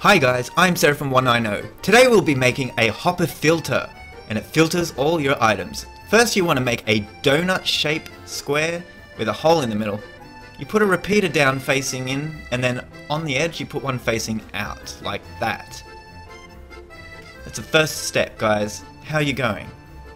Hi guys, I'm Seraphim190. Today we'll be making a hopper filter, and it filters all your items. First you want to make a donut shape square with a hole in the middle. You put a repeater down facing in, and then on the edge you put one facing out, like that. That's the first step guys. How are you going?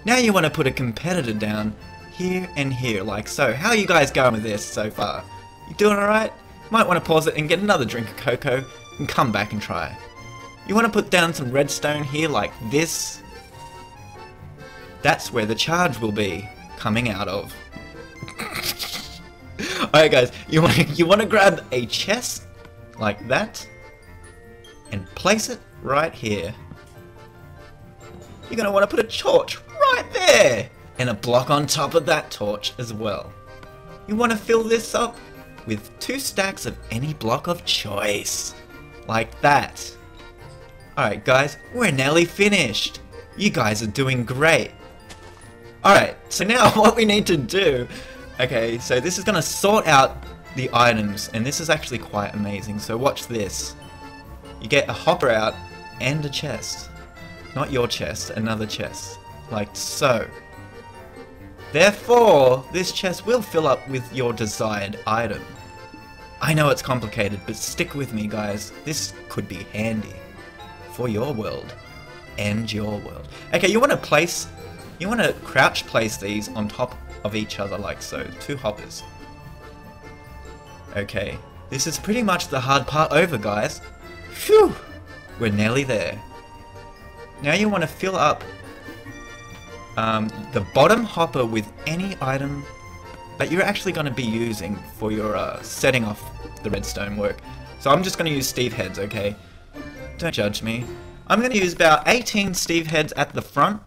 Now you want to put a competitor down here and here, like so. How are you guys going with this so far? You doing alright? Might want to pause it and get another drink of cocoa and come back and try. You want to put down some redstone here like this. That's where the charge will be coming out of. Alright guys, you want to, you want to grab a chest like that and place it right here. You're going to want to put a torch right there and a block on top of that torch as well. You want to fill this up with two stacks of any block of choice. Like that. Alright guys, we're nearly finished. You guys are doing great. Alright, so now what we need to do... Okay, so this is going to sort out the items, and this is actually quite amazing, so watch this. You get a hopper out and a chest. Not your chest, another chest. Like so. Therefore, this chest will fill up with your desired item. I know it's complicated, but stick with me guys. This could be handy for your world and your world. Okay, you want to place, you want to crouch place these on top of each other like so, two hoppers. Okay, this is pretty much the hard part over guys. Phew, we're nearly there. Now you want to fill up um, the bottom hopper with any item that you're actually going to be using for your uh, setting off the redstone work. So I'm just going to use Steve heads, okay? Don't judge me. I'm going to use about 18 Steve heads at the front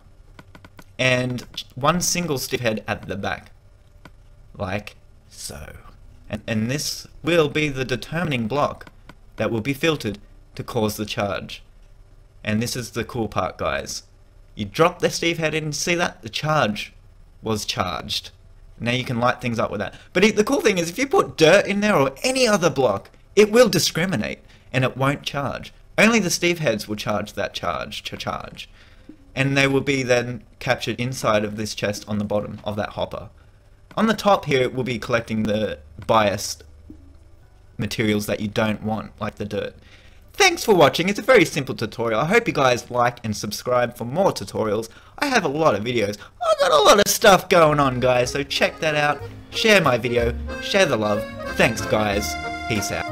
and one single Steve head at the back. Like so. And, and this will be the determining block that will be filtered to cause the charge. And this is the cool part, guys. You drop the Steve head in, see that? The charge was charged. Now you can light things up with that. But the cool thing is if you put dirt in there or any other block, it will discriminate and it won't charge. Only the Steve heads will charge that charge to charge. And they will be then captured inside of this chest on the bottom of that hopper. On the top here it will be collecting the biased materials that you don't want, like the dirt. Thanks for watching, it's a very simple tutorial. I hope you guys like and subscribe for more tutorials. I have a lot of videos. I've got a lot of stuff going on guys, so check that out. Share my video, share the love. Thanks guys, peace out.